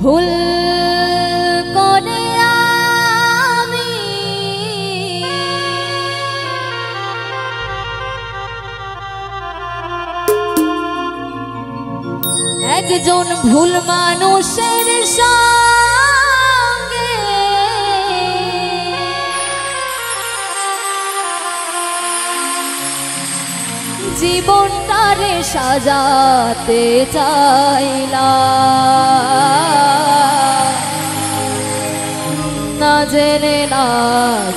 ভুল করে আমি। একজন ভুল মানুষের সঙ্গে জীবনটারে সাজাতে চাইলাম। না জেনে, না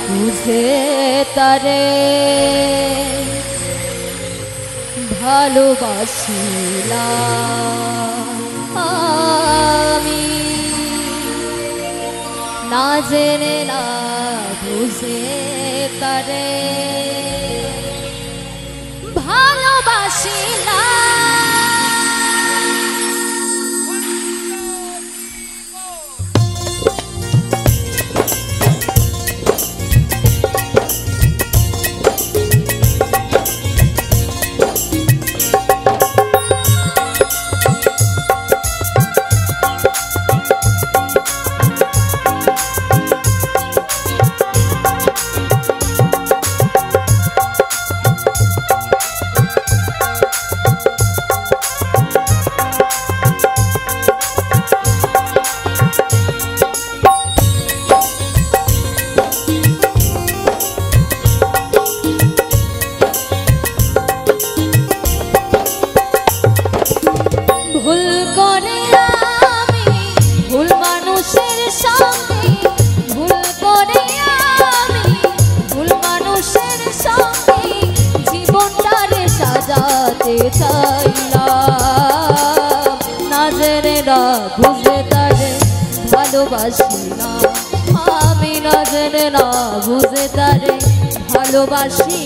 বুঝে তারে ভালোবাসিলাম আমি। না জেনে, না বুঝে তারে চাইলাম। না জেনে না বুঝে তারে ভালোবাসি না আমি না জেনে না বুঝে তারে ভালোবাসি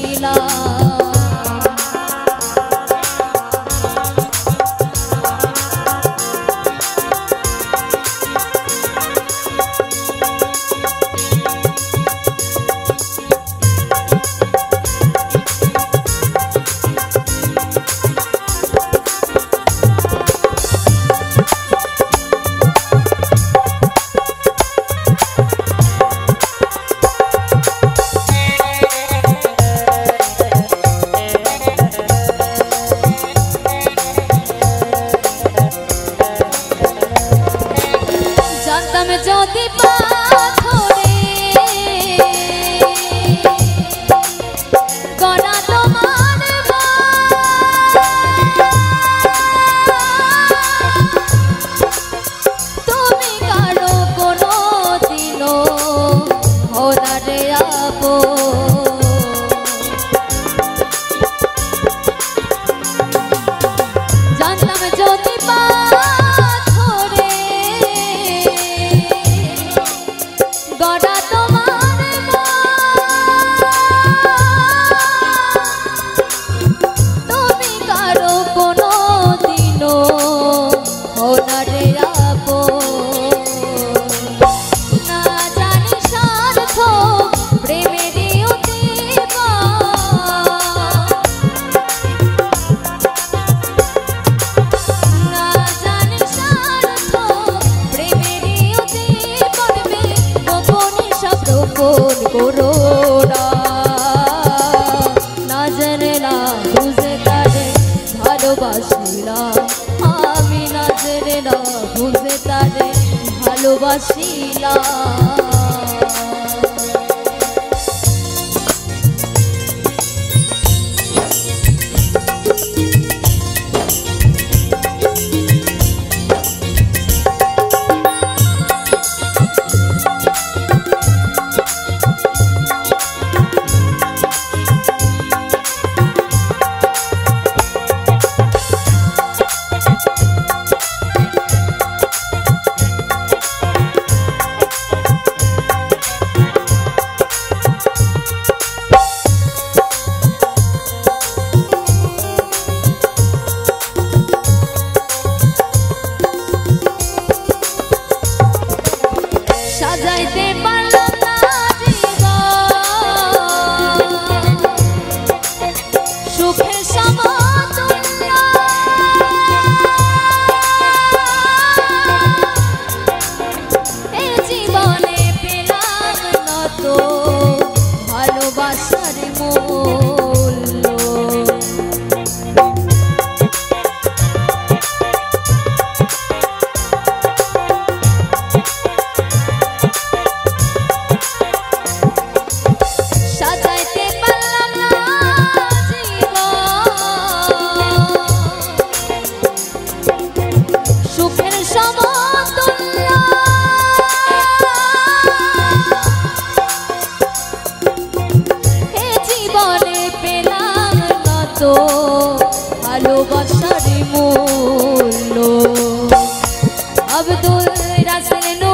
¡Gono! করো না। না জেনে, না বুঝে তারে ভালোবাসিলাম। আমি না জেনে, না বুঝে তারে ভালোবাসিলাম। lasă de